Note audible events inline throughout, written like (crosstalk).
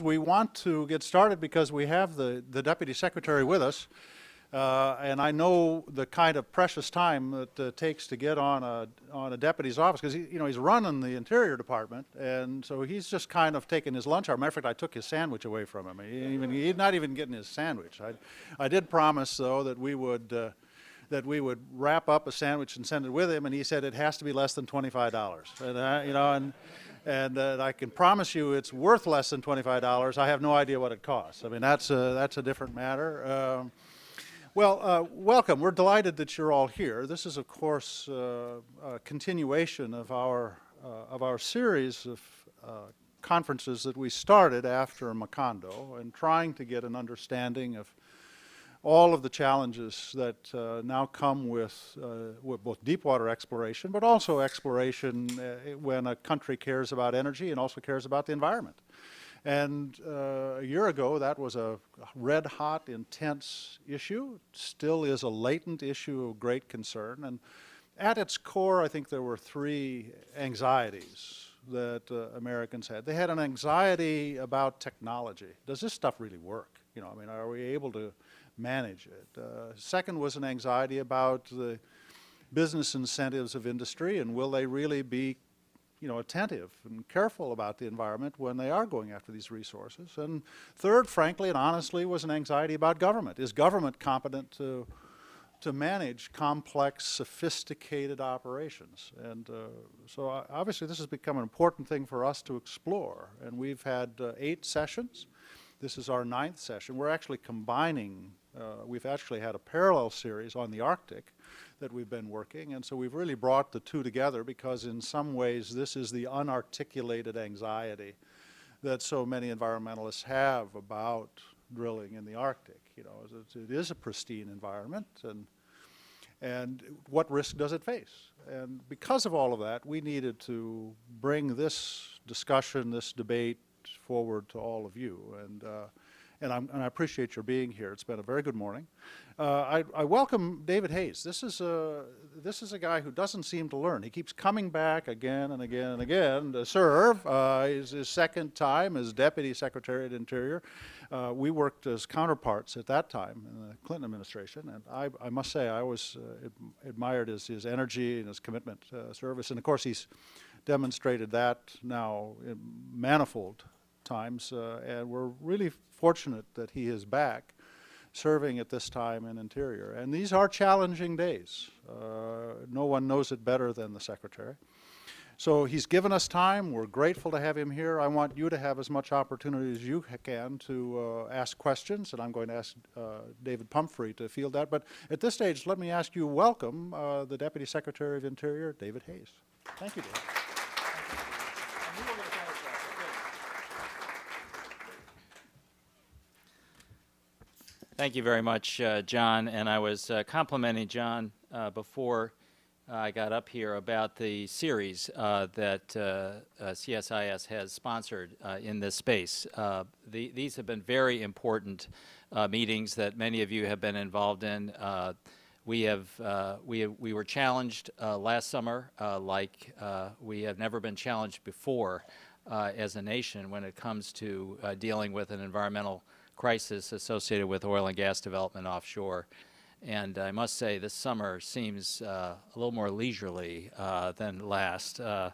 We want to get started because we have the, the Deputy Secretary with us. Uh, and I know the kind of precious time that it takes to get on a, on a deputy's office because, you know, he's running the Interior Department. And so he's just kind of taking his lunch hour. Matter of fact, I took his sandwich away from him. He even, he's not even getting his sandwich. I, I did promise, though, that we would, uh, that we would wrap up a sandwich and send it with him. And he said it has to be less than $25. And, uh, you know, and, and uh, I can promise you it's worth less than $25. I have no idea what it costs. I mean, that's a, that's a different matter. Um, well, uh, welcome. We're delighted that you're all here. This is, of course, uh, a continuation of our, uh, of our series of uh, conferences that we started after Macondo and trying to get an understanding of all of the challenges that uh, now come with, uh, with, both deep water exploration, but also exploration uh, when a country cares about energy and also cares about the environment. And uh, a year ago, that was a red hot, intense issue. Still is a latent issue of great concern. And at its core, I think there were three anxieties that uh, Americans had. They had an anxiety about technology. Does this stuff really work? You know, I mean, are we able to manage it. Uh, second was an anxiety about the business incentives of industry and will they really be you know, attentive and careful about the environment when they are going after these resources. And third, frankly and honestly, was an anxiety about government. Is government competent to, to manage complex, sophisticated operations? And uh, so uh, obviously this has become an important thing for us to explore. And we've had uh, eight sessions. This is our ninth session. We're actually combining uh, we've actually had a parallel series on the Arctic that we've been working, and so we've really brought the two together because in some ways this is the unarticulated anxiety that so many environmentalists have about drilling in the Arctic. You know, it is a pristine environment, and and what risk does it face? And because of all of that, we needed to bring this discussion, this debate forward to all of you. And uh, and, and, i appreciate your being here. It's been a very good morning. Uh, I, I, welcome David Hayes. This is, a, this is a guy who doesn't seem to learn. He keeps coming back again and again and again to serve. Uh, his, his second time as Deputy Secretary of Interior. Uh, we worked as counterparts at that time in the Clinton administration, and I, I must say I always uh, admired his, his energy and his commitment to service. And of course, he's demonstrated that now in manifold times, uh, and we're really fortunate that he is back serving at this time in Interior. And these are challenging days. Uh, no one knows it better than the Secretary. So he's given us time. We're grateful to have him here. I want you to have as much opportunity as you can to uh, ask questions, and I'm going to ask uh, David Pumphrey to field that. But at this stage, let me ask you welcome uh, the Deputy Secretary of Interior, David Hayes. Thank you, David. Thank you very much, uh, John. And I was uh, complimenting John uh, before I got up here about the series uh, that uh, uh, CSIS has sponsored in this space. The, these have been very important meetings that many of you have been involved in. we have we have, we were challenged last summer like we have never been challenged before as a nation when it comes to dealing with an environmental crisis associated with oil and gas development offshore. And I must say, this summer seems uh, a little more leisurely uh, than last, uh,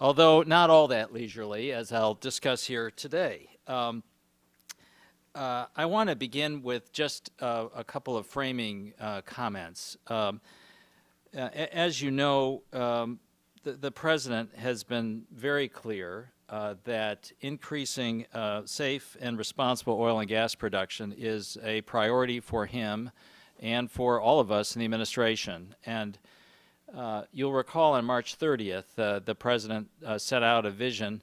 although not all that leisurely, as I'll discuss here today. Um, uh, I want to begin with just uh, a couple of framing uh, comments. Um, as you know, um, the, the President has been very clear uh, that increasing uh, safe and responsible oil and gas production is a priority for him and for all of us in the administration. And uh, you'll recall on March 30th, uh, the President uh, set out a vision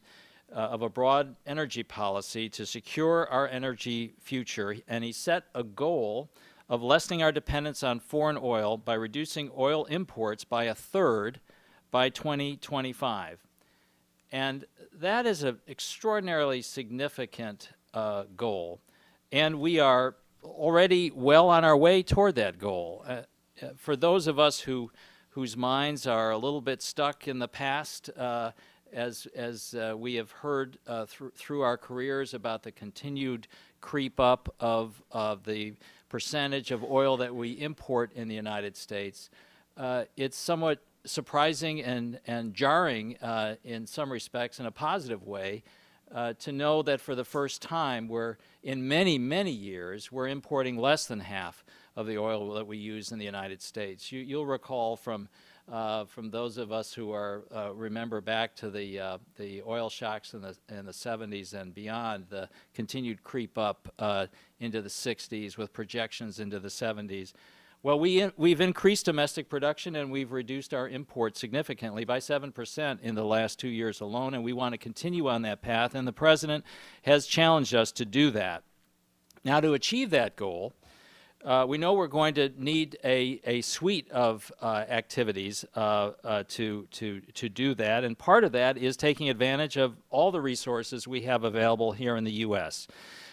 of a broad energy policy to secure our energy future, and he set a goal of lessening our dependence on foreign oil by reducing oil imports by a third by 2025. And that is an extraordinarily significant uh, goal. And we are already well on our way toward that goal. Uh, uh, for those of us who, whose minds are a little bit stuck in the past, uh, as, as uh, we have heard uh, through, through our careers about the continued creep up of, of the percentage of oil that we import in the United States, it's somewhat surprising and, and jarring uh, in some respects in a positive way uh, to know that for the first time we're in many many years we're importing less than half of the oil that we use in the United States. You, you'll recall from uh, from those of us who are uh, remember back to the uh, the oil shocks in the in the 70s and beyond, the continued creep up uh, into the 60s with projections into the 70s. Well, we in, we've increased domestic production and we've reduced our imports significantly by 7% in the last two years alone, and we want to continue on that path, and the President has challenged us to do that. Now, to achieve that goal, uh, we know we're going to need a, a suite of uh, activities uh, uh to, to, to do that, and part of that is taking advantage of all the resources we have available here in the U.S.,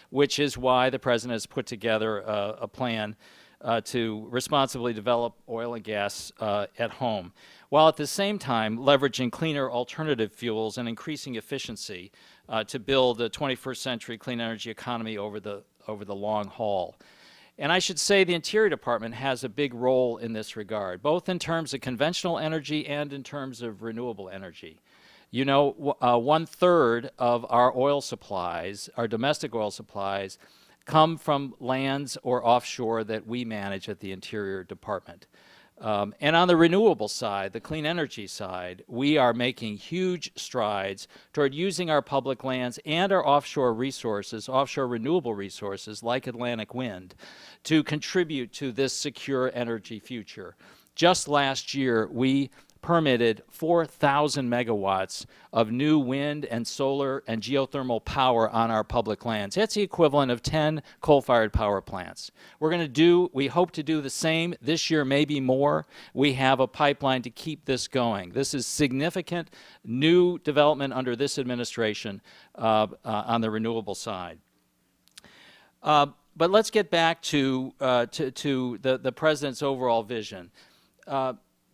which is why the President has put together a plan uh, to responsibly develop oil and gas uh, at home, while at the same time leveraging cleaner alternative fuels and increasing efficiency uh, to build a 21st century clean energy economy over the, over the long haul. And I should say the Interior Department has a big role in this regard, both in terms of conventional energy and in terms of renewable energy. You know, uh, one third of our oil supplies, our domestic oil supplies, come from lands or offshore that we manage at the Interior Department. Um, and on the renewable side, the clean energy side, we are making huge strides toward using our public lands and our offshore resources, offshore renewable resources like Atlantic wind, to contribute to this secure energy future. Just last year, we permitted 4,000 megawatts of new wind and solar and geothermal power on our public lands. That's the equivalent of 10 coal-fired power plants. We're going to do, we hope to do the same this year, maybe more. We have a pipeline to keep this going. This is significant new development under this administration uh, uh, on the renewable side. Uh, but let's get back to, uh, to, to the, the President's overall vision.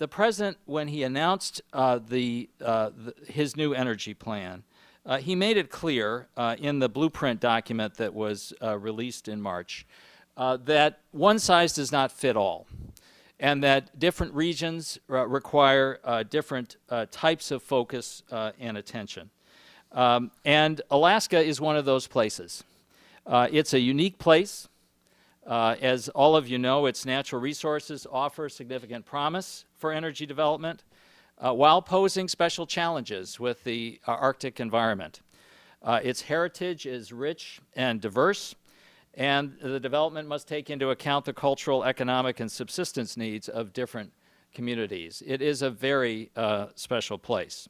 The president, when he announced uh, the, uh, the, his new energy plan, uh, he made it clear uh, in the blueprint document that was uh, released in March uh, that one size does not fit all, and that different regions require different types of focus and attention. Um, and Alaska is one of those places. it's a unique place. Uh, as all of you know, its natural resources offer significant promise for energy development uh, while posing special challenges with the uh, Arctic environment. Uh, its heritage is rich and diverse, and the development must take into account the cultural, economic, and subsistence needs of different communities. It is a very uh, special place.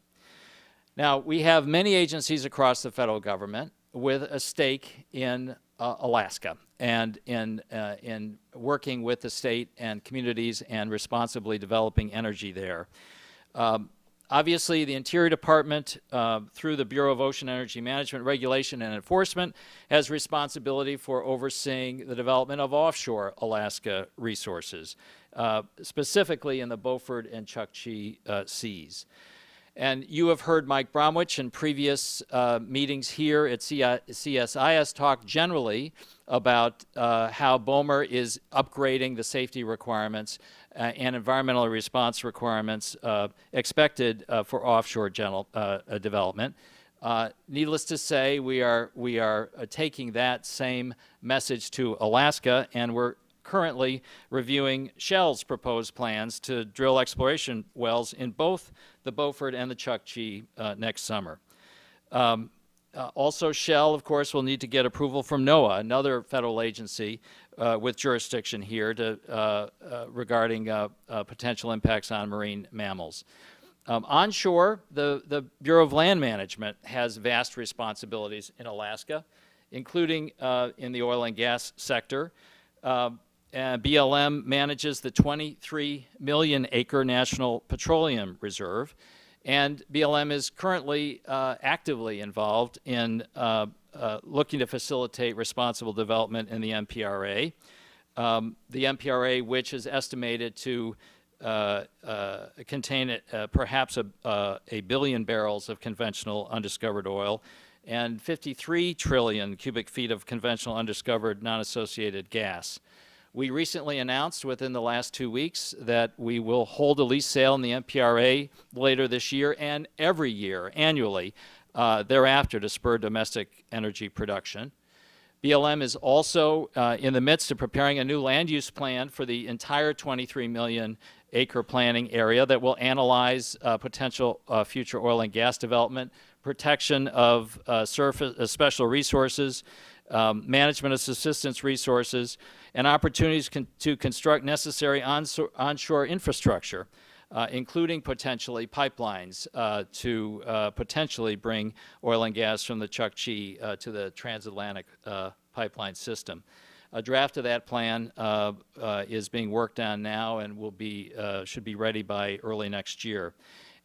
Now, we have many agencies across the federal government with a stake in uh, Alaska and in, uh, in working with the state and communities and responsibly developing energy there. Um, obviously, the Interior Department, uh, through the Bureau of Ocean Energy Management, Regulation, and Enforcement, has responsibility for overseeing the development of offshore Alaska resources, uh, specifically in the Beaufort and Chukchi uh, seas. And you have heard Mike Bromwich in previous uh, meetings here at CSIS talk generally about uh, how BOEMRE is upgrading the safety requirements uh, and environmental response requirements uh, expected uh, for offshore general, uh, development. needless to say, we are, we are taking that same message to Alaska, and we're currently reviewing Shell's proposed plans to drill exploration wells in both the Beaufort and the Chukchi uh, next summer. Um, uh, also, Shell, of course, will need to get approval from NOAA, another federal agency uh, with jurisdiction here to, uh, uh, regarding uh, potential impacts on marine mammals. Um, onshore, the, the Bureau of Land Management has vast responsibilities in Alaska, including in the oil and gas sector. Um, uh, BLM manages the 23 million acre National Petroleum Reserve, and BLM is currently uh, actively involved in uh, uh looking to facilitate responsible development in the NPRA. Um, the NPRA, which is estimated to uh, uh, contain perhaps a, a billion barrels of conventional undiscovered oil and 53 trillion cubic feet of conventional undiscovered non-associated gas. We recently announced within the last two weeks that we will hold a lease sale in the NPRA later this year and every year, annually, uh, thereafter to spur domestic energy production. BLM is also uh, in the midst of preparing a new land use plan for the entire 23 million acre planning area that will analyze uh, potential uh, future oil and gas development, protection of uh, surface, uh, special resources, um, management of subsistence resources, and opportunities con to construct necessary onso- onshore infrastructure. Uh, including potentially pipelines uh, to uh, potentially bring oil and gas from the Chukchi uh, to the Trans-Alaska uh, pipeline system. A draft of that plan uh, is being worked on now and will be should be ready by early next year.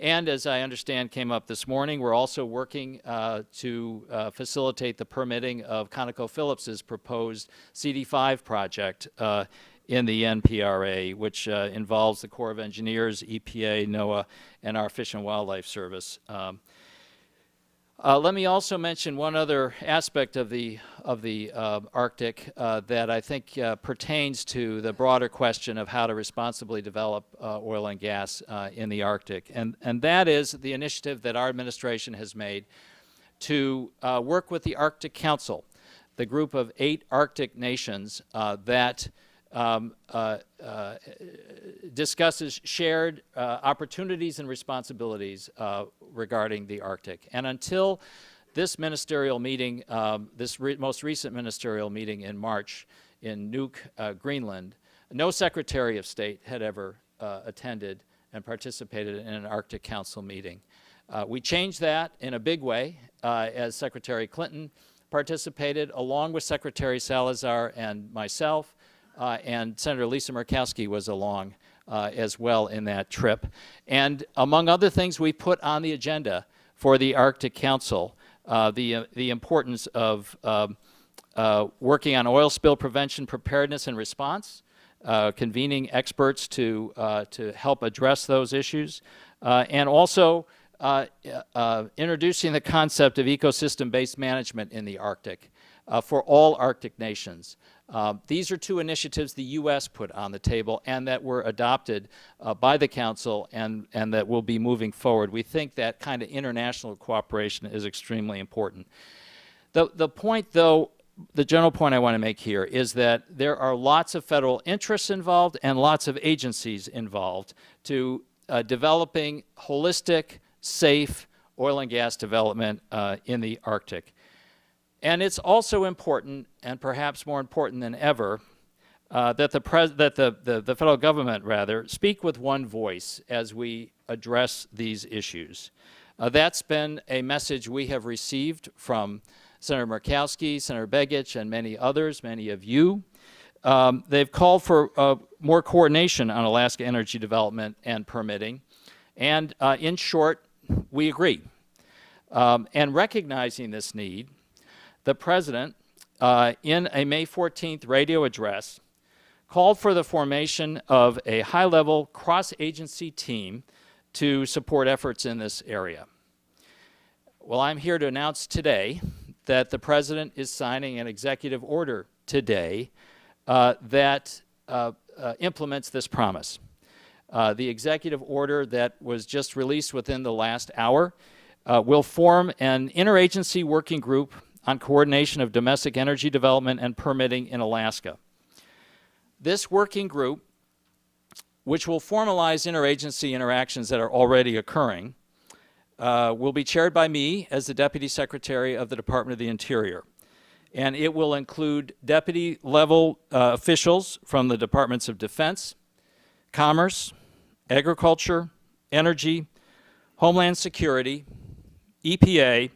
And as I understand came up this morning, we're also working uh, to uh, facilitate the permitting of ConocoPhillips's proposed CD5 project uh, in the NPRA, which uh, involves the Corps of Engineers, EPA, NOAA, and our Fish and Wildlife Service. Um, uh, let me also mention one other aspect of the of the uh, Arctic uh, that I think uh, pertains to the broader question of how to responsibly develop uh, oil and gas uh, in the Arctic, and and that is the initiative that our administration has made to work with the Arctic Council, the group of eight Arctic nations that um, uh, uh, discusses shared uh, opportunities and responsibilities uh, regarding the Arctic. And until this ministerial meeting, um, this re most recent ministerial meeting in March in Nuuk, uh, Greenland, no Secretary of State had ever uh, attended and participated in an Arctic Council meeting. we changed that in a big way as Secretary Clinton participated along with Secretary Salazar and myself uh, and Senator Lisa Murkowski was along uh, as well in that trip. And among other things, we put on the agenda for the Arctic Council uh, the, uh, the importance of um, uh, working on oil spill prevention, preparedness, and response, uh, convening experts to, to help address those issues, and also introducing the concept of ecosystem-based management in the Arctic for all Arctic nations. Uh, these are two initiatives the U.S. put on the table and that were adopted uh, by the Council and, and that will be moving forward. We think that kind of international cooperation is extremely important. The, the point, though, the general point I want to make here is that there are lots of federal interests involved and lots of agencies involved to uh, developing holistic, safe oil and gas development uh, in the Arctic. And it's also important, and perhaps more important than ever, uh, that, the, pres- that the, the, the, federal government, rather, speak with one voice as we address these issues. Uh, that's been a message we have received from Senator Murkowski, Senator Begich, and many others, many of you. Um, they've called for uh, more coordination on Alaska energy development and permitting. And uh, in short, we agree. Um, and recognizing this need, the president, uh, in a May 14th radio address, called for the formation of a high level cross agency team to support efforts in this area. Well, I'm here to announce today that the president is signing an executive order today uh, that uh, uh, implements this promise. Uh, the executive order that was just released within the last hour uh, will form an interagency working group on coordination of domestic energy development and permitting in Alaska. This working group, which will formalize interagency interactions that are already occurring, uh, will be chaired by me as the Deputy Secretary of the Department of the Interior. And it will include deputy level uh, officials from the Departments of Defense, Commerce, Agriculture, Energy, Homeland Security, EPA,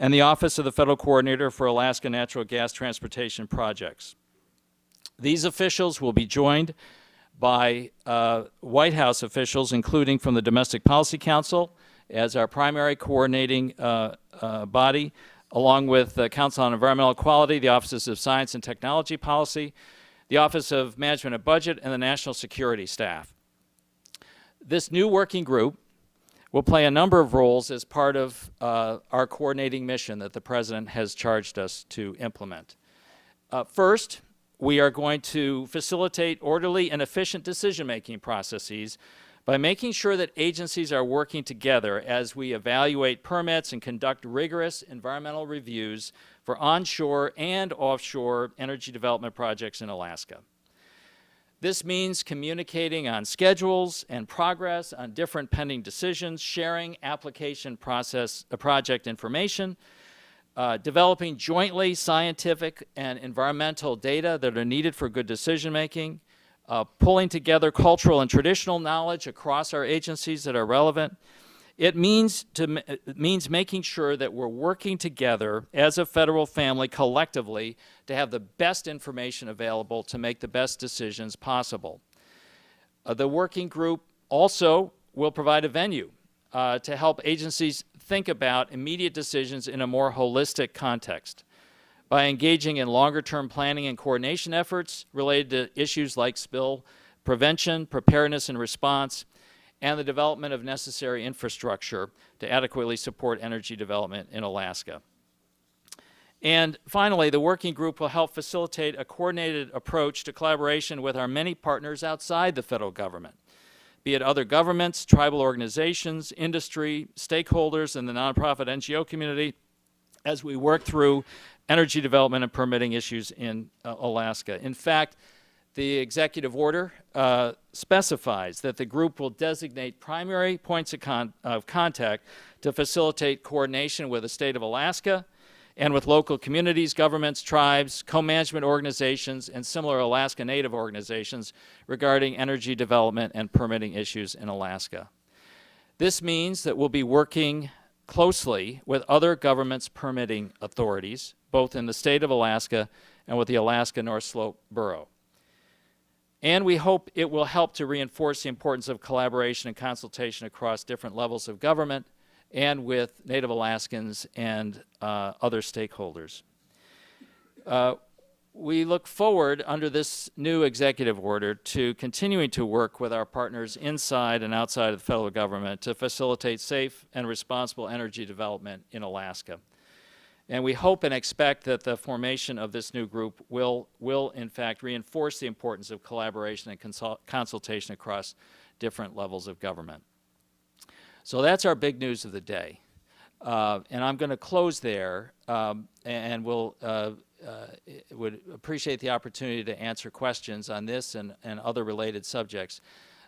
and the Office of the Federal Coordinator for Alaska Natural Gas Transportation Projects. These officials will be joined by uh, White House officials, including from the Domestic Policy Council as our primary coordinating uh, uh, body, along with the Council on Environmental Quality, the Offices of Science and Technology Policy, the Office of Management and Budget, and the National Security Staff. This new working group will play a number of roles as part of uh, our coordinating mission that the President has charged us to implement. Uh, first, we are going to facilitate orderly and efficient decision making processes by making sure that agencies are working together as we evaluate permits and conduct rigorous environmental reviews for onshore and offshore energy development projects in Alaska. This means communicating on schedules and progress on different pending decisions, sharing application process, uh, project information, uh, developing jointly scientific and environmental data that are needed for good decision making, uh, pulling together cultural and traditional knowledge across our agencies that are relevant. It means, to, it means making sure that we're working together as a federal family collectively to have the best information available to make the best decisions possible. Uh, the working group also will provide a venue uh, to help agencies think about immediate decisions in a more holistic context by engaging in longer term planning and coordination efforts related to issues like spill prevention, preparedness and response, and the development of necessary infrastructure to adequately support energy development in Alaska. And finally, the working group will help facilitate a coordinated approach to collaboration with our many partners outside the federal government, be it other governments, tribal organizations, industry, stakeholders, and the nonprofit NGO community, as we work through energy development and permitting issues in uh, Alaska. In fact, the executive order uh, specifies that the group will designate primary points of, con of, contact to facilitate coordination with the state of Alaska and with local communities, governments, tribes, co-management organizations, and similar Alaska Native organizations regarding energy development and permitting issues in Alaska. This means that we'll be working closely with other governments' permitting authorities, both in the state of Alaska and with the Alaska North Slope Borough. And we hope it will help to reinforce the importance of collaboration and consultation across different levels of government and with Native Alaskans and uh, other stakeholders. Uh, we look forward under this new executive order to continuing to work with our partners inside and outside of the federal government to facilitate safe and responsible energy development in Alaska. And we hope and expect that the formation of this new group will, will in fact, reinforce the importance of collaboration and consult consultation across different levels of government. So that's our big news of the day. Uh, and I'm going to close there, um, and we'll uh, uh, would appreciate the opportunity to answer questions on this and, and other related subjects.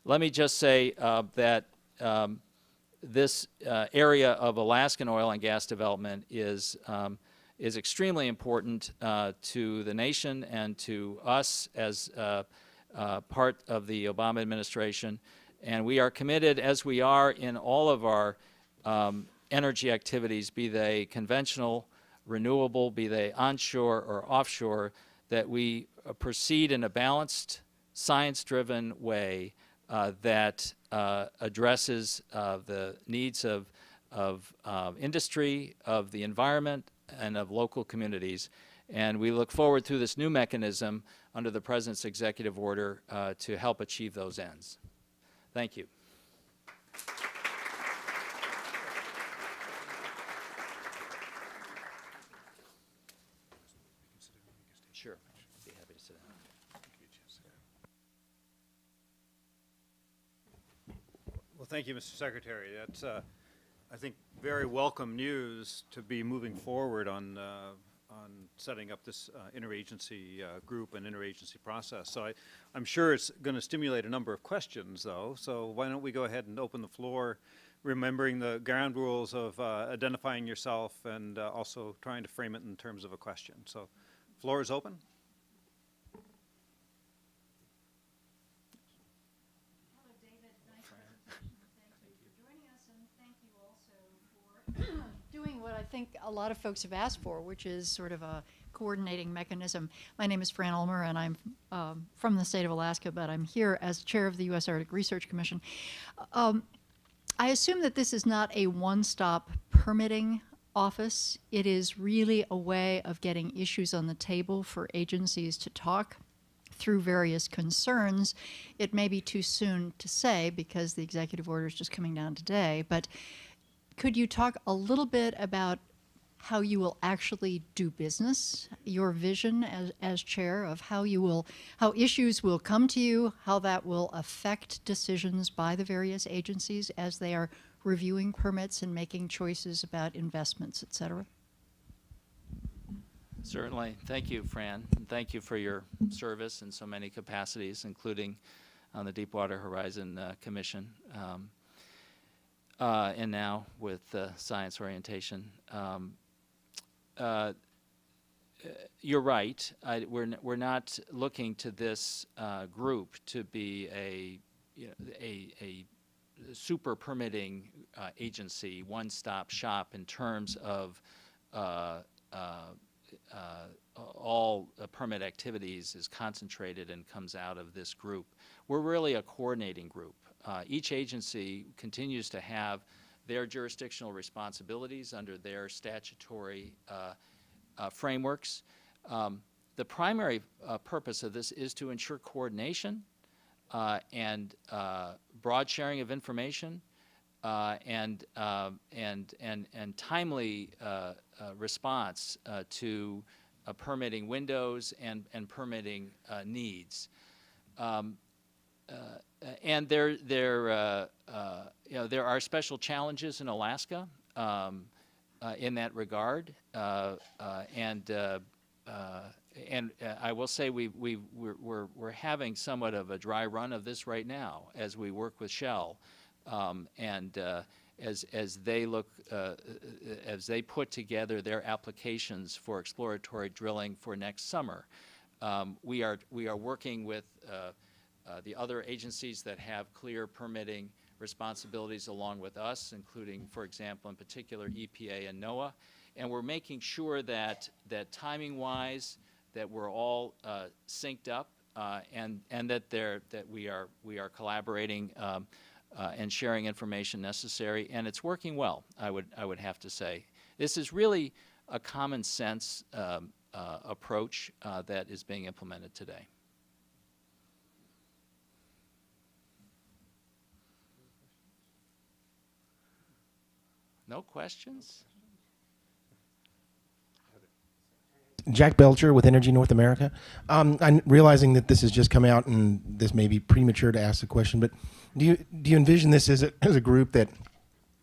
Let me just say uh, that um, this uh, area of Alaskan oil and gas development is, um, is extremely important uh, to the nation and to us as uh, uh, part of the Obama administration. And we are committed, as we are in all of our um, energy activities, be they conventional, renewable, be they onshore or offshore, that we uh, proceed in a balanced, science-driven way that uh, addresses uh, the needs of, of uh, industry, of the environment, and of local communities. And we look forward to this new mechanism under the President's executive order uh, to help achieve those ends. Thank you. Sure. Be happy to sit down. Well, thank you, Mr. Secretary. That's, uh, I think, very welcome news to be moving forward on, uh, on setting up this uh, interagency uh, group and interagency process. So I, I'm sure it's going to stimulate a number of questions, though. So why don't we go ahead and open the floor, remembering the ground rules of uh, identifying yourself and uh, also trying to frame it in terms of a question. So floor is open. Hello, David. Nice to thank you for joining us, and thank you also for doing what I think a lot of folks have asked for, which is sort of a coordinating mechanism. My name is Fran Ulmer, and I'm um, from the state of Alaska, but I'm here as chair of the U.S. Arctic Research Commission. Um, I assume that this is not a one-stop permitting office. It is really a way of getting issues on the table for agencies to talk through various concerns. It may be too soon to say because the executive order is just coming down today, but could you talk a little bit about how you will actually do business, your vision as, as chair of how you will, how issues will come to you, how that will affect decisions by the various agencies as they are reviewing permits and making choices about investments, et cetera? Certainly. Thank you, Fran. And thank you for your service in so many capacities, including on the Deepwater Horizon uh, Commission, um, uh, and now with uh, science orientation. Um, uh, you're right. I, we're, we're not looking to this uh, group to be a, you know, a, a super permitting uh, agency, one-stop shop in terms of uh, all permit activities is concentrated and comes out of this group. We're really a coordinating group. Uh, Each agency continues to have their jurisdictional responsibilities under their statutory uh, uh, frameworks. Um, The primary uh, purpose of this is to ensure coordination uh, and uh, broad sharing of information and, and, and, and timely response to permitting windows and, and permitting needs. Um, and there, there, uh, uh, you know, there are special challenges in Alaska um, uh, in that regard. Uh, uh, and uh, uh, and uh, I will say we, we, we're, we're, we're having somewhat of a dry run of this right now as we work with Shell. Um, and uh, as, as they look, uh, as they put together their applications for exploratory drilling for next summer, um, we are, we are working with uh, uh, the other agencies that have clear permitting responsibilities along with us, including, for example, in particular, EPA and NOAA. And we're making sure that, that timing-wise, that we're all uh, synced up uh, and, and that, that we, are, we are collaborating um, uh, and sharing information necessary. And it's working well, I would, I would have to say. This is really a common sense um, uh, approach that is being implemented today. No questions? Jack Belcher with Energy North America. Um, I'm realizing that this has just come out and this may be premature to ask the question, but do you do you envision this as a, as a group that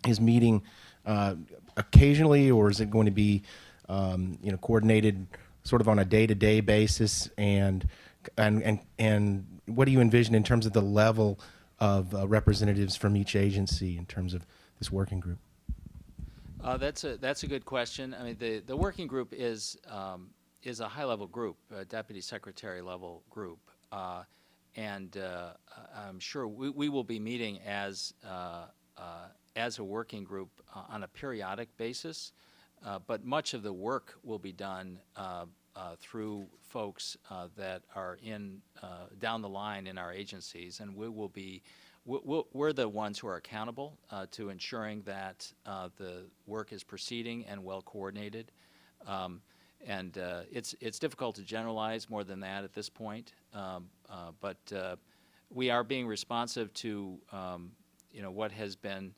is meeting uh, occasionally, or is it going to be um, you know coordinated sort of on a day to day basis? And and and and what do you envision in terms of the level of uh, representatives from each agency in terms of this working group? Uh, that's a that's a good question. I mean, the the working group is um, is a high level group, a deputy secretary level group, uh, and uh, I'm sure we, we will be meeting as uh, uh, as a working group uh, on a periodic basis. But much of the work will be done through folks that are in down the line in our agencies, and we will be we're the ones who are accountable uh, to ensuring that uh, the work is proceeding and well coordinated. Um, and uh, it's it's difficult to generalize more than that at this point, um, uh, but uh, we are being responsive to um, you know what has been.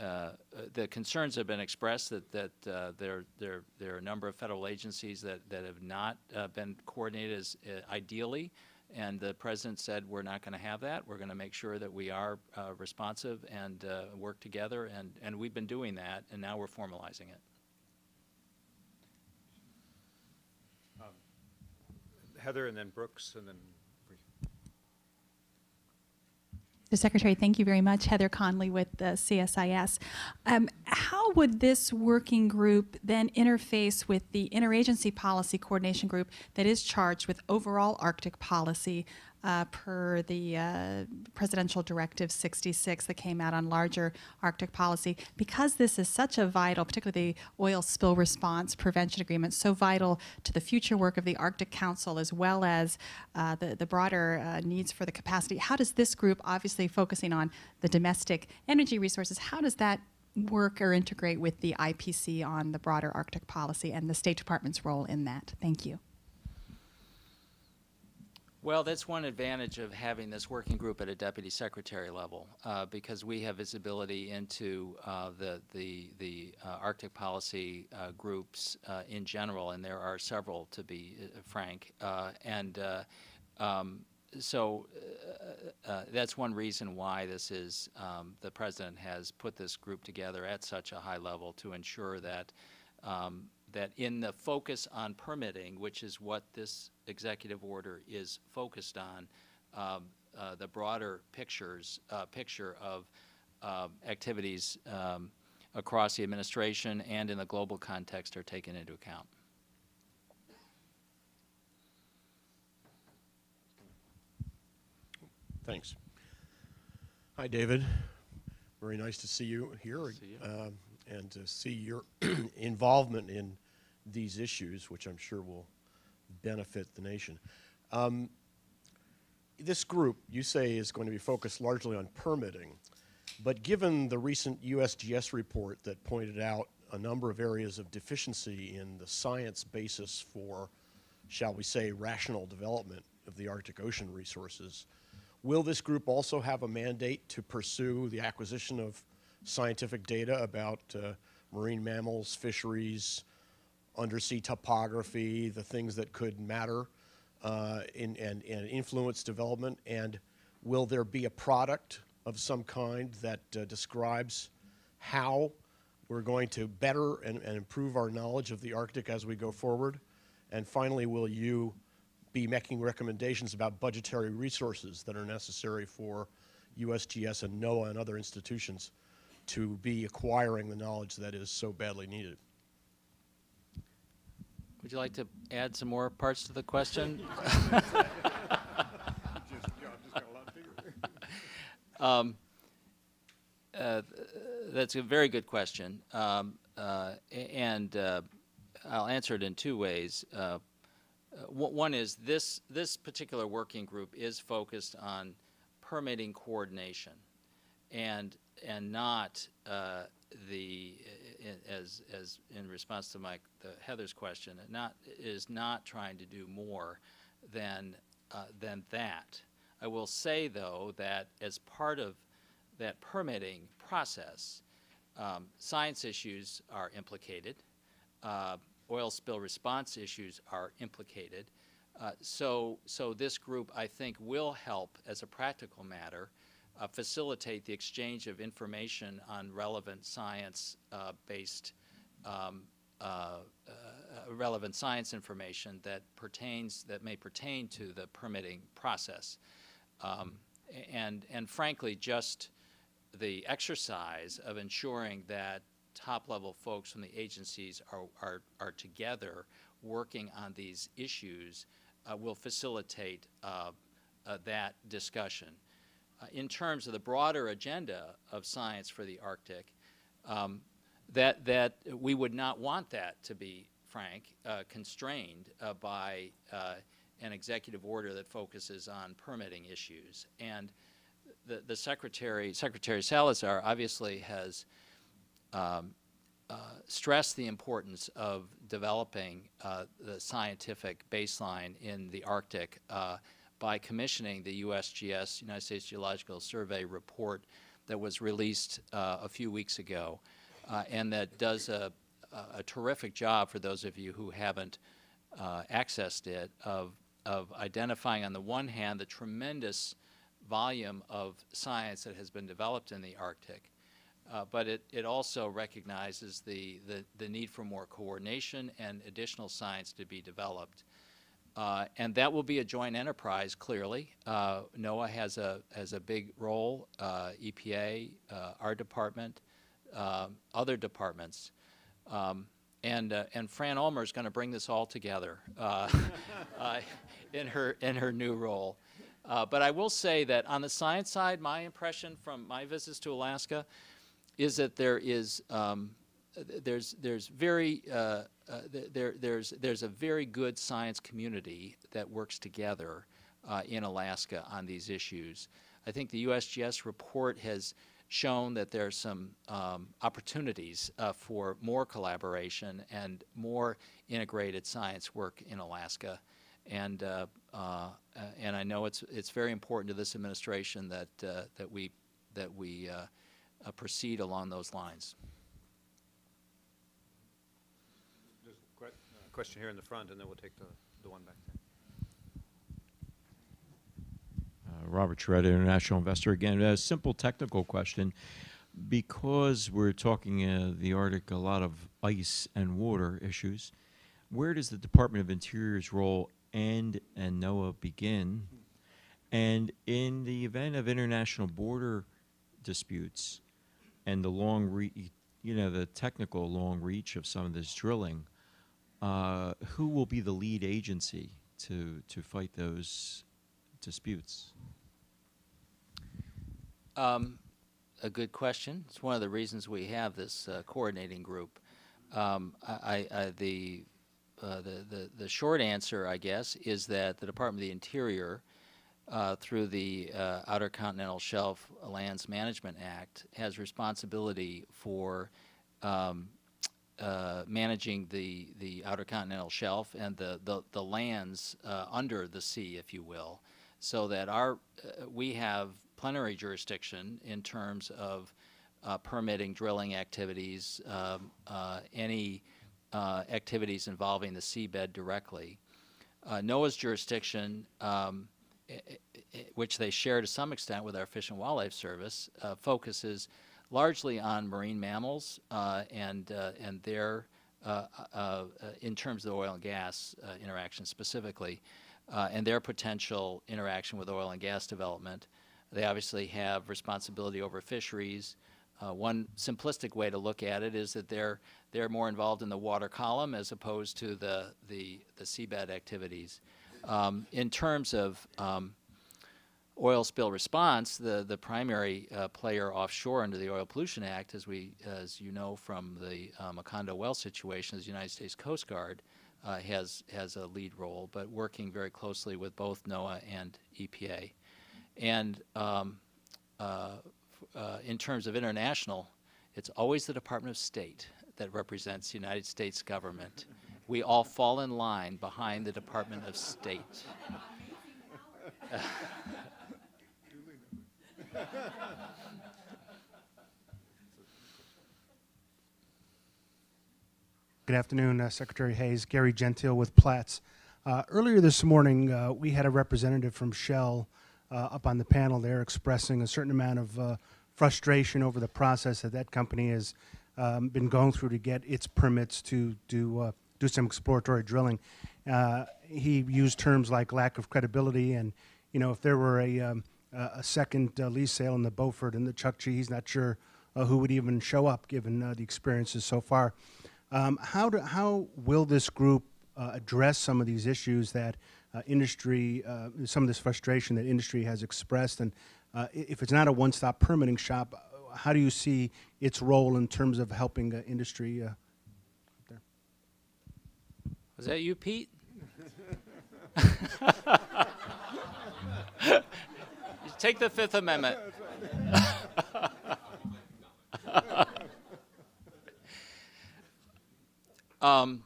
Uh, the concerns have been expressed that that there there there are a number of federal agencies that that have not been coordinated as ideally, and the president said we're not going to have that. We're going to make sure that we are uh, responsive and uh, work together, and and we've been doing that, and now we're formalizing it. Heather and then Brooks and then. The Secretary, thank you very much. Heather Conley with the CSIS. Um, how would this working group then interface with the Interagency Policy Coordination Group that is charged with overall Arctic policy uh, per the uh, Presidential Directive 66 that came out on larger Arctic policy? Because this is such a vital, particularly the oil spill response prevention agreement, so vital to the future work of the Arctic Council as well as uh, the, the broader uh, needs for the capacity. How does this group, obviously focusing on the domestic energy resources, how does that work or integrate with the IPC on the broader Arctic policy and the State Department's role in that? Thank you. Well, that's one advantage of having this working group at a deputy secretary level, uh, because we have visibility into uh, the the the uh, Arctic policy uh, groups uh, in general, and there are several to be uh, frank. And um, so that's one reason why this is um, the president has put this group together at such a high level to ensure that um, that in the focus on permitting, which is what this executive order is focused on, um, uh, the broader pictures, uh, picture of um, activities um, across the administration and in the global context are taken into account. Thanks. Hi, David. Very nice to see you here. See you. um, And to see your (clears throat) involvement in these issues, which I'm sure will benefit the nation. Um, This group, you say, is going to be focused largely on permitting. But given the recent USGS report that pointed out a number of areas of deficiency in the science basis for, shall we say, rational development of the Arctic Ocean resources, will this group also have a mandate to pursue the acquisition of scientific data about uh, marine mammals, fisheries, undersea topography, the things that could matter uh, in, and, and influence development? And will there be a product of some kind that uh, describes how we're going to better and, and improve our knowledge of the Arctic as we go forward? And finally, will you be making recommendations about budgetary resources that are necessary for USGS and NOAA and other institutions to be acquiring the knowledge that is so badly needed? Would you like to add some more parts to the question? (laughs) (laughs) Um, uh, That's a very good question. Um, uh, And uh, I'll answer it in two ways. Uh, uh, one is this, this particular working group is focused on permitting coordination and, and not uh, the, as, as in response to my, the Heather's question, not, is not trying to do more than, uh, than that. I will say, though, that as part of that permitting process, um, science issues are implicated, uh, oil spill response issues are implicated. Uh, so, so this group, I think, will help, as a practical matter, uh, facilitate the exchange of information on relevant science-based, um, uh, uh, relevant science information that pertains, that may pertain to the permitting process. Um, and, and frankly, just the exercise of ensuring that top-level folks from the agencies are, are, are together working on these issues uh, will facilitate uh, uh, that discussion. Uh, in terms of the broader agenda of science for the Arctic, um, that, that we would not want that to be, frank, uh, constrained uh, by uh, an executive order that focuses on permitting issues. And the, the Secretary, Secretary Salazar obviously has um, uh, stressed the importance of developing uh, the scientific baseline in the Arctic by commissioning the USGS, United States Geological Survey report that was released uh, a few weeks ago, uh, and that does a, a terrific job for those of you who haven't uh, accessed it of, of identifying on the one hand the tremendous volume of science that has been developed in the Arctic, uh, but it, it also recognizes the, the, the need for more coordination and additional science to be developed. Uh, and that will be a joint enterprise, clearly. Uh, NOAA has a, has a big role, uh, EPA, uh, our department, um, other departments. Um, and, uh, and Fran Ulmer is going to bring this all together (laughs) uh, in, her, in her new role. But I will say that on the science side, my impression from my visits to Alaska is that there is um, there's there's very uh, uh, there there's there's a very good science community that works together uh, in Alaska on these issues. I think the USGS report has shown that there are some um, opportunities uh, for more collaboration and more integrated science work in Alaska. And, uh, uh, and I know it's, it's very important to this administration that, that we, that we proceed along those lines. There's a que- uh, Question here in the front, and then we'll take the, the one back there. Uh, Robert Shredder, International Investor. Again, a simple technical question. Because we're talking uh, the Arctic, a lot of ice and water issues, where does the Department of Interior's role end and NOAA begin? And in the event of international border disputes and the long, re- you know, the technical long reach of some of this drilling, uh, who will be the lead agency to, to fight those disputes? Um, a good question. It's one of the reasons we have this uh, coordinating group. Um, I, I, the, uh, the, the, the short answer, I guess, is that the Department of the Interior, uh, through the uh, Outer Continental Shelf Lands Management Act, has responsibility for um, uh, managing the, the Outer Continental Shelf and the, the, the lands uh, under the sea, if you will, so that our, uh, we have plenary jurisdiction in terms of uh, permitting drilling activities, um, uh, any uh, activities involving the seabed directly. NOAA's jurisdiction, um, i- i- i- which they share to some extent with our Fish and Wildlife Service, focuses largely on marine mammals uh, and uh, and their uh, in terms of the oil and gas interaction specifically, and their potential interaction with oil and gas development. They obviously have responsibility over fisheries. Uh, one simplistic way to look at it is that they're they're more involved in the water column as opposed to the the, the seabed activities. Um, in terms of um, oil spill response, the the primary uh, player offshore under the Oil Pollution Act, as we as you know from the uh, Macondo well situation, is the United States Coast Guard. Uh, has has a lead role, but working very closely with both NOAA and EPA. And um, uh, uh, in terms of international, it's always the Department of State that represents the United States government. We all fall in line behind the Department of State. (laughs) Good afternoon, uh, Secretary Hayes. Gary Gentile with Platts. Uh, earlier this morning, uh, we had a representative from Shell uh, up on the panel there expressing a certain amount of uh, frustration over the process that that company has um, been going through to get its permits to do uh, do some exploratory drilling. He used terms like lack of credibility, and you know, if there were a um, a a second uh, lease sale in the Beaufort and the Chukchi, he's not sure uh, who would even show up given uh, the experiences so far. Um, how, do, how will this group uh, address some of these issues that uh, industry, uh, some of this frustration that industry has expressed? And uh, if it's not a one-stop permitting shop, uh, how do you see its role in terms of helping uh, industry? Uh, there? Was that you, Pete? (laughs) Take the Fifth Amendment. (laughs) um,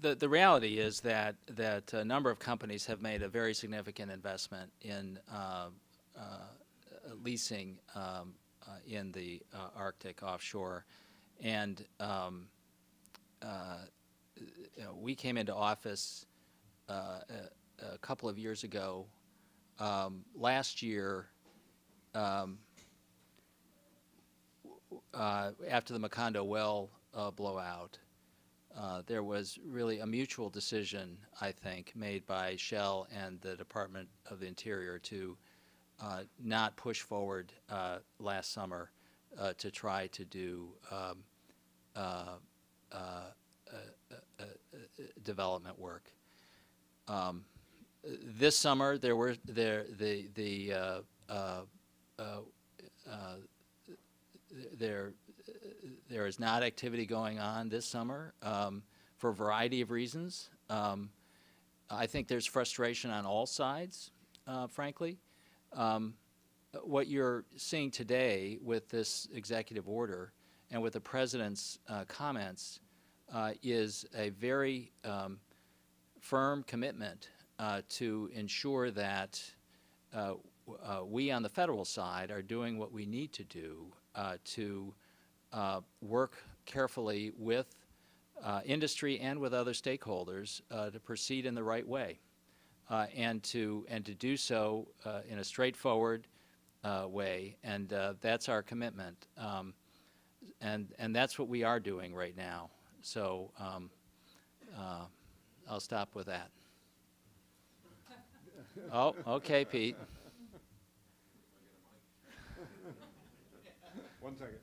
the, the reality is that, that a number of companies have made a very significant investment in uh, uh, leasing um, uh, in the uh, Arctic offshore. And um, uh, we came into office uh, a, couple of years ago. Um, last year, um, uh, after the Macondo well uh, blowout, uh, there was really a mutual decision, I think, made by Shell and the Department of the Interior to uh, not push forward uh, last summer uh, to try to do um, development work. Um, this summer, there were there the the uh, uh, uh, uh, there there is not activity going on this summer um, for a variety of reasons. Um, I think there's frustration on all sides, uh, frankly. Um, what you're seeing today with this executive order and with the president's uh, comments is a very um, firm commitment uh, to ensure that uh, uh, we on the federal side are doing what we need to do uh, to uh, work carefully with industry and with other stakeholders to proceed in the right way, and to and to do so in a straightforward way, and that's our commitment, um, and and that's what we are doing right now. So um, I'll stop with that. Oh, okay, Pete. One second.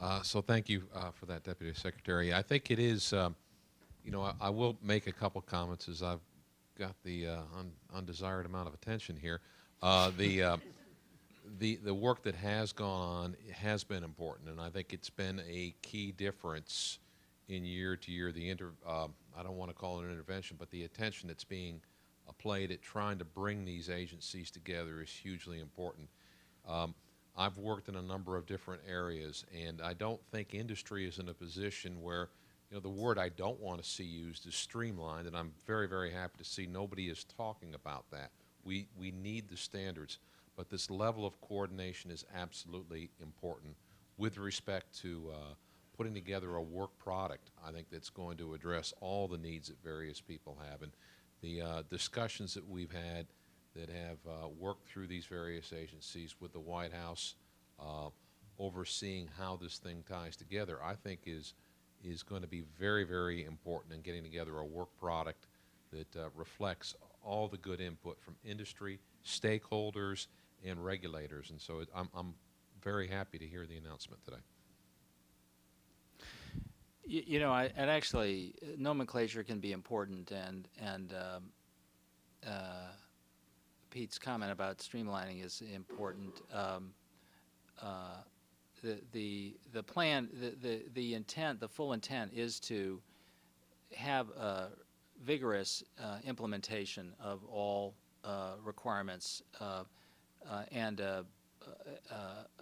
Uh, So thank you uh, for that, Deputy Secretary. I think it is, um, you know, I- I will make a couple comments as I've got the uh, un- undesired amount of attention here. Uh, The, uh, the, the work that has gone on has been important, and I think it's been a key difference in year to year. The inter, uh, I don't want to call it an intervention, but the attention that's being played at trying to bring these agencies together is hugely important. Um, I've worked in a number of different areas, and I don't think industry is in a position where, you know, the word I don't want to see used is streamlined, and I'm very, very happy to see nobody is talking about that. We, we need the standards, but this level of coordination is absolutely important with respect to uh, putting together a work product, I think that's going to address all the needs that various people have. And the uh, discussions that we've had that have uh, worked through these various agencies with the White House uh, overseeing how this thing ties together, I think is, is going to be very, very important in getting together a work product that uh, reflects all the good input from industry, stakeholders, and regulators. And so it, I'm, I'm very happy to hear the announcement today. You, you know, I, and actually, nomenclature can be important, and and um, uh, Pete's comment about streamlining is important. Um, uh, the the the plan, the, the the intent, the full intent is to have a vigorous uh, implementation of all uh, requirements uh, uh, and a, a,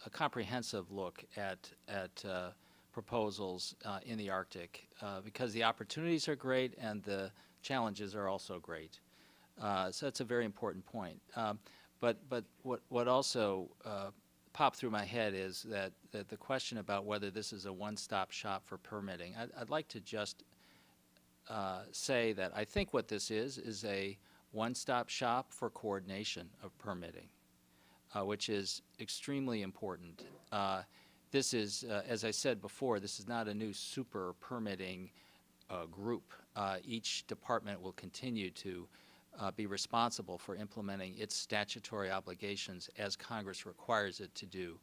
a comprehensive look at at proposals uh, in the Arctic uh, because the opportunities are great and the challenges are also great. Uh, so that's a very important point. Um, but but what what also uh, popped through my head is that, that the question about whether this is a one-stop shop for permitting. I'd, I'd like to just uh, say that I think what this is is a one-stop shop for coordination of permitting, which is extremely important. This is, uh, as I said before, this is not a new super permitting uh, group. Uh, each department will continue to uh, be responsible for implementing its statutory obligations as Congress requires it to do.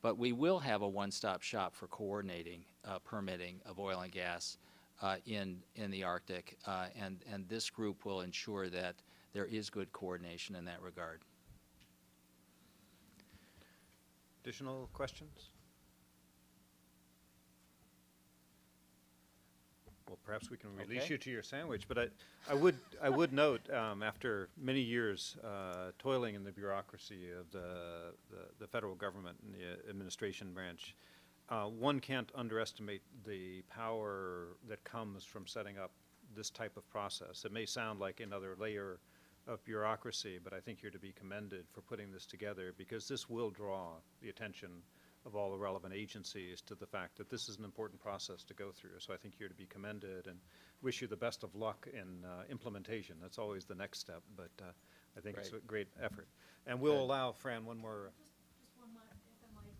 But we will have a one-stop shop for coordinating uh, permitting of oil and gas uh, in in the Arctic, uh, and and this group will ensure that there is good coordination in that regard. Additional questions? Well, perhaps we can release Okay. you to your sandwich, but I, I would, I would note, um, after many years, uh, toiling in the bureaucracy of the, the, the federal government and the administration branch, uh, one can't underestimate the power that comes from setting up this type of process. It may sound like another layer of bureaucracy, but I think you're to be commended for putting this together because this will draw the attention of all the relevant agencies to the fact that this is an important process to go through. So I think you're to be commended and wish you the best of luck in uh, implementation. That's always the next step, but uh, I think it's a Great. great effort. And we'll Good. allow Fran one more. Just one more, I might.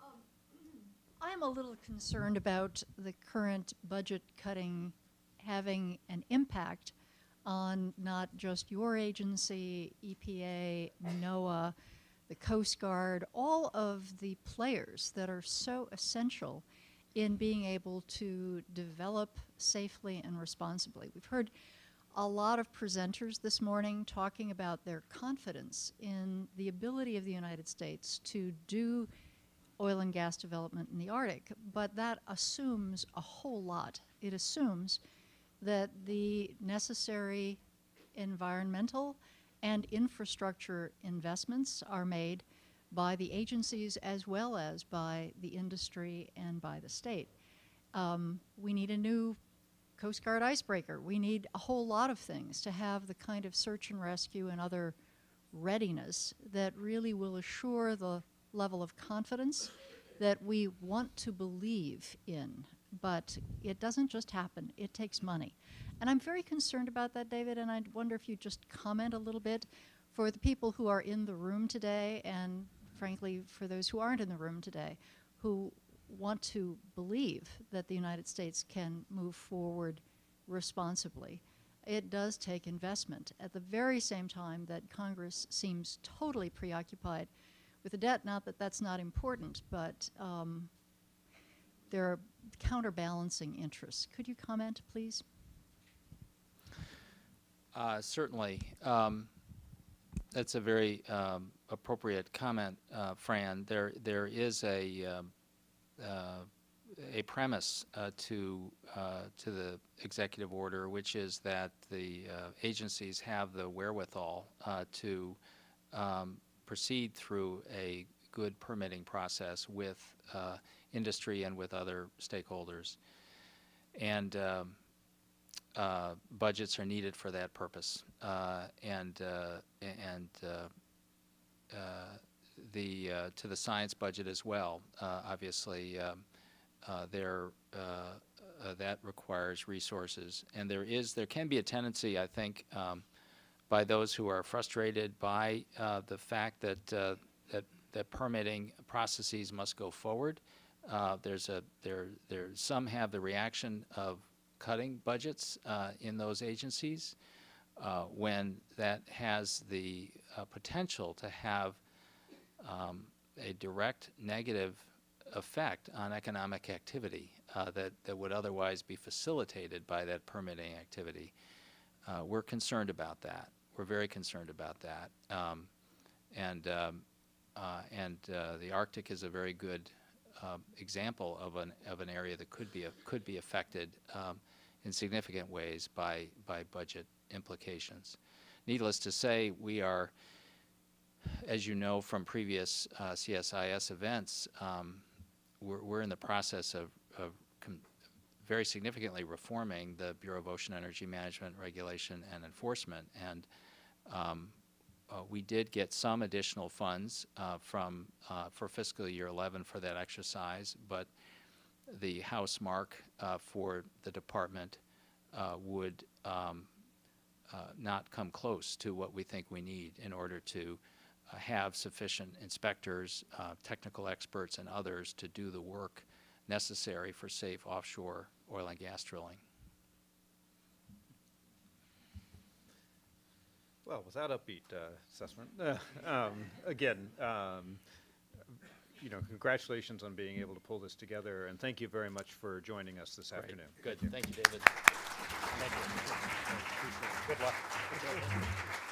Um, (clears throat) I'm a little concerned about the current budget cutting having an impact on not just your agency, EPA, NOAA, the Coast Guard, all of the players that are so essential in being able to develop safely and responsibly. We've heard a lot of presenters this morning talking about their confidence in the ability of the United States to do oil and gas development in the Arctic, but that assumes a whole lot. It assumes that the necessary environmental and infrastructure investments are made by the agencies as well as by the industry and by the state. Um, we need a new Coast Guard icebreaker. We need a whole lot of things to have the kind of search and rescue and other readiness that really will assure the level of confidence that we want to believe in. But it doesn't just happen, it takes money. And I'm very concerned about that, David, and I wonder if you'd just comment a little bit for the people who are in the room today, and frankly, for those who aren't in the room today, who want to believe that the United States can move forward responsibly. It does take investment at the very same time that Congress seems totally preoccupied with the debt. Not that that's not important, but um, there are counterbalancing interests. Could you comment, please? Uh, Certainly. Um, That's a very um, appropriate comment, uh, Fran. There, there is a, um, uh, a premise uh, to, uh, to the executive order, which is that the uh, agencies have the wherewithal to um, proceed through a good permitting process with industry and with other stakeholders. And um, uh, budgets are needed for that purpose. Uh, and uh, and uh, uh, the to the science budget as well. Obviously, um, there that requires resources, and there is there can be a tendency, I think, um, by those who are frustrated by uh, the fact that uh, that that permitting processes must go forward. Uh, there's a there there some have the reaction of cutting budgets uh, in those agencies uh, when that has the uh, potential to have um, a direct negative effect on economic activity uh, that, that would otherwise be facilitated by that permitting activity. Uh, we're concerned about that. We're very concerned about that. Um, and um, and the Arctic is a very good um, example of an of an area that could be a, could be affected um, in significant ways by by budget implications. Needless to say, we are, as you know from previous uh, CSIS events, um, we're, we're in the process of, of very significantly reforming the Bureau of Ocean Energy Management, Regulation, and Enforcement. And um, uh, we did get some additional funds uh, from uh, for fiscal year 11 for that exercise, but the house mark uh, for the department uh, would um, not come close to what we think we need in order to have sufficient inspectors, technical experts, and others to do the work necessary for safe offshore oil and gas drilling. Well, with that upbeat uh, assessment, uh, (laughs) um, again, um, you know, congratulations on being able to pull this together, and thank you very much for joining us this afternoon. Good. Thank you, David. Thank you. Good luck.